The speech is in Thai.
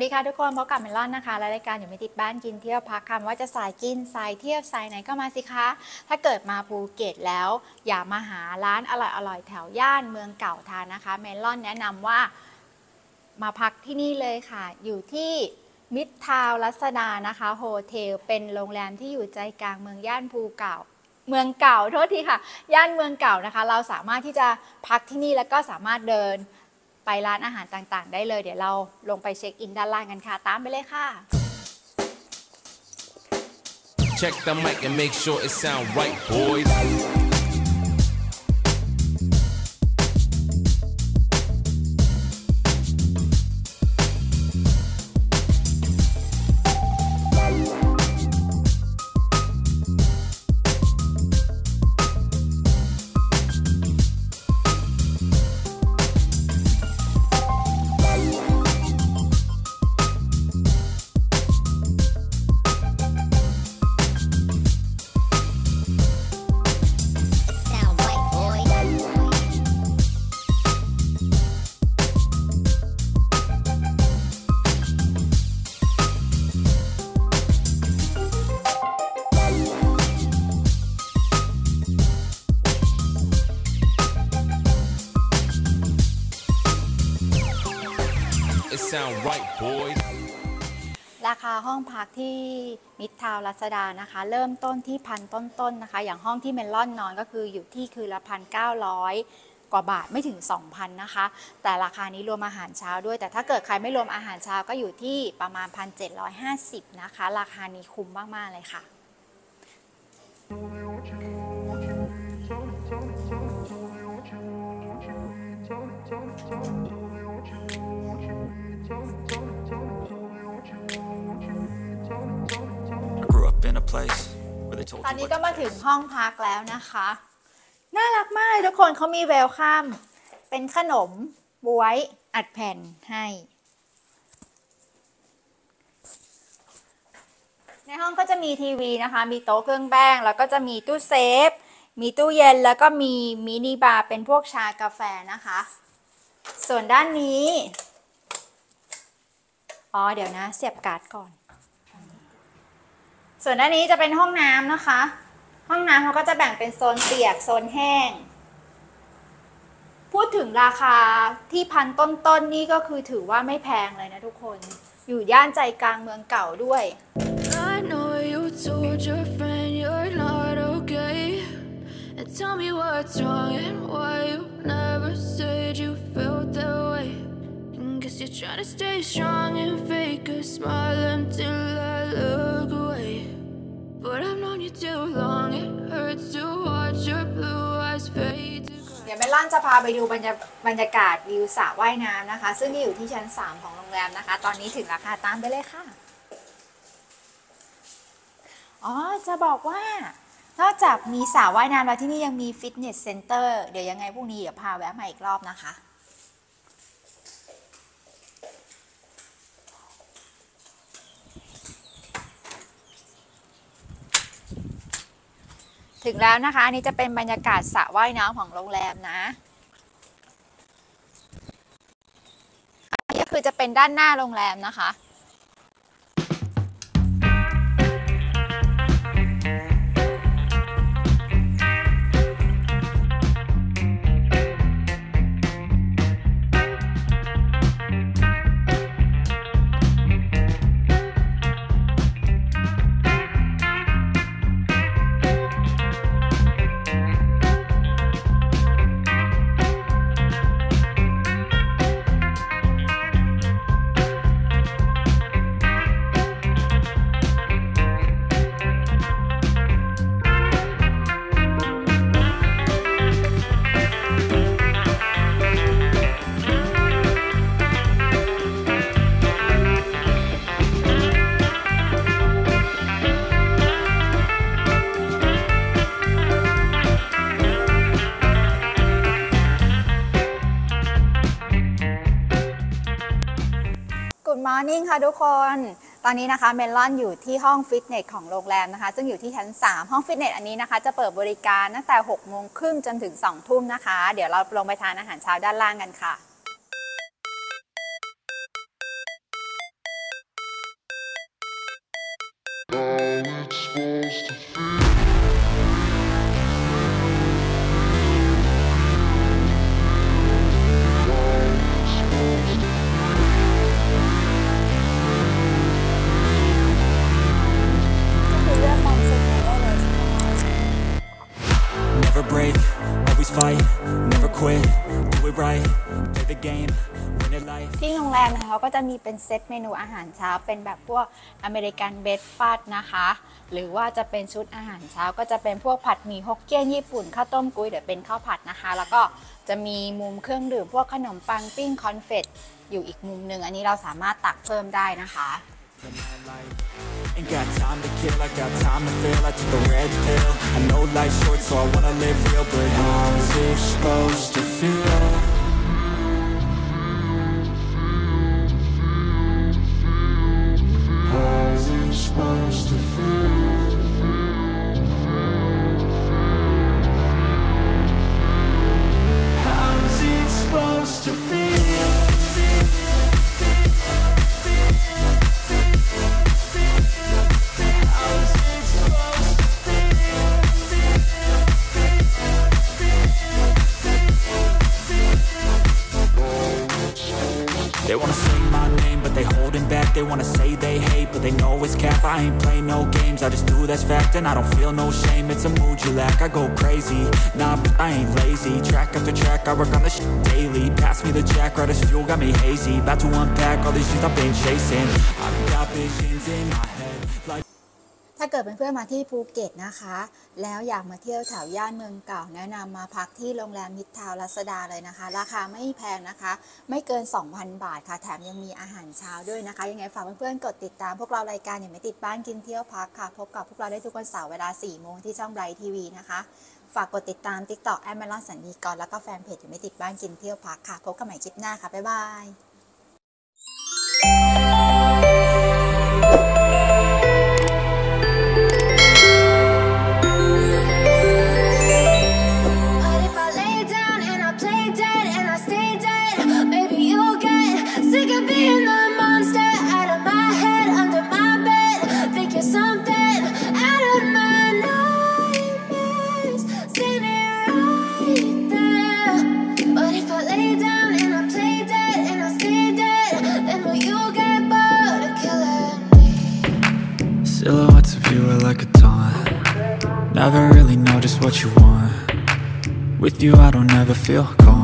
วัสดีค่ะทุกคนพบกับเมลอนนะคะและรายการอยู่ไม่ติดบ้านกินเที่ยวพักไม่ว่าจะสายกินสายเที่ยวสายไหนก็มาสิคะ ถ้าเกิดมาภูเก็ตแล้ว อยากมาหาร้านอร่อยๆแถวย่านเมืองเก่าทานนะคะ เมลอนแนะนำว่ามาพักที่นี่เลยค่ะ อยู่ที่ Midtown รัษฎานะคะ hotel เป็นโรงแรมที่อยู่ใจกลางเมืองย่านภูเก่าเมืองเก่าโทษทีค่ะ ย่านเมืองเก่านะคะ เราสามารถที่จะพักที่นี่แล้วก็สามารถเดิน ไปร้านอาหารต่างๆ ได้เลย เดี๋ยวเราลงไปเช็คอินด้านล่างกันค่ะ ตามไปเลยค่ะ Check the mic and make sure it sound right, boys. 'It sound right, boys. ราคาห้องพักที่มิตรทาวน์รัศดานะคะ เริ่มต้นที่พันต้นๆนะคะ อย่างห้องที่เมลอนนอนก็คืออยู่ที่คือละพันเก้าร้อยกว่าบาทไม่ถึง 2,000นะคะ แต่ราคานี้รวมอาหารเช้าด้วย แต่ถ้าเกิดใครไม่รวมอาหารเช้าก็อยู่ที่ประมาณ 1,750 นะคะ ราคานี้คุ้มมาก ๆ เลยค่ะ I grew up in a place where they told ตอนนี้ what ก็ to มา do. ถึงห้องพักแล้วนะคะ น่ารักมากเลยทุกคนเขามีเวลคัมเป็นขนมบวยอัดแผ่นให้ ในห้องก็จะมีทีวีนะคะ มีโต๊ะเครื่องแป้งแล้วก็จะมีตู้เซฟ มีตู้เย็นแล้วก็มีมินิบาร์เป็นพวกชากาแฟนะคะ ส่วนด้านนี้ อ๋อเดี๋ยวนะ เสียบการ์ดก่อน ส่วนด้านนี้จะเป็นห้องน้ำนะคะ ห้องน้ำเขาก็จะแบ่งเป็นโซนเปียกโซนแห้ง พูดถึงราคาที่พันต้นๆนนี่ก็คือถือว่าไม่แพงเลยนะทุกคน อยู่ย่านใจกลางเมืองเก่าด้วย Tell me what's wrong and why you never said you felt that way. Guess you're trying to stay strong and fake a smile ล่อนจะพาไปดูบรรยาบรรยากาศวิวสระว่ายน้ำนะคะ ซึ่งอยู่ที่ชั้น 3 ของโรงแรมนะคะ ตอนนี้ถึงราคาตามไปเลยค่ะ อ๋อ จะบอกว่านอกจากมีสระว่ายน้ำแล้วที่นี่ยังมี fitness center เดี๋ยวยังไงพรุ่งนี้เดี๋ยวพาแวะมาอีกรอบนะคะ ถึงแล้วนะคะอันนี้จะเป็นบรรยากาศสระว่ายน้ำของโรงแรมนะอันนี้ก็คือจะเป็นด้านหน้าโรงแรมนะคะ morning ค่ะทุกคน ตอนนี้นะคะเมลอนอยู่ที่ห้องฟิตเนสของโรงแรมนะคะ ซึ่งอยู่ที่ชั้น 3 ห้องฟิตเนสอันนี้นะคะ จะเปิดบริการตั้งแต่6โมงครึ่งจนถึง 2 ทุ่มนะคะ เดี๋ยวเราลงไปทานอาหารเช้าด้านล่างกันค่ะ Never break, always fight, never quit, do it right, play the game, win at life. ที่โรงแรมนะคะก็จะมีเป็นเซตเมนูอาหารเช้า เป็นแบบพวก American breakfast นะคะ หรือว่าจะเป็นชุดอาหารเช้า ก็จะเป็นพวกผัดหมี่ฮกเกี้ยนญี่ปุ่นข้าวต้มก๋วยเตี๋ยวเป็นข้าวผัดนะคะ แล้วก็จะมีมุมเครื่องดื่มพวกขนมปังปิ้ง cornflakes อยู่อีกมุมหนึ่งอันนี้เราสามารถตักเพิ่มได้นะคะ Ain't got time to kill, I got time to feel. I took the red pill. I know life's short, so I wanna live real. But how's it supposed to feel? They wanna say they hate, but they know it's cap. I ain't play no games, I just do that's fact, and I don't feel no shame. It's a mood you lack. I go crazy, nah, but I ain't lazy. Track after track, I work on this shit daily. Pass me the jack, right as fuel, got me hazy. About to unpack all these shit I've been chasing. I've got visions in my head. ถ้าเกิดเป็นเพื่อนมาที่ภูเก็ตนะคะ แล้วอยากมาเที่ยวแถวย่านเมืองเก่า แนะนำมาพักที่โรงแรมมิตรทาวน์รัศดาเลยนะคะ ราคาไม่แพงนะคะ ไม่เกิน 2,000 บาทค่ะ แถมยังมีอาหารเช้าด้วยนะคะ ยังไงฝากเพื่อนๆกดติดตามพวกเรารายการอย่าไม่ติดบ้านกินเที่ยวพักค่ะ พบกับพวกเราได้ทุกวันเสาร์เวลา 4 โมงที่ช่อง Bright TV นะคะ ฝากกดติดตาม TikTok แอมเมลอนสันดีกรแล้วก็แฟนเพจอย่าไม่ติดบ้านกินเที่ยวพักค่ะ พบกันใหม่คลิปหน้าค่ะบ๊ายบาย Never really know just what you want. With you, I don't ever feel calm.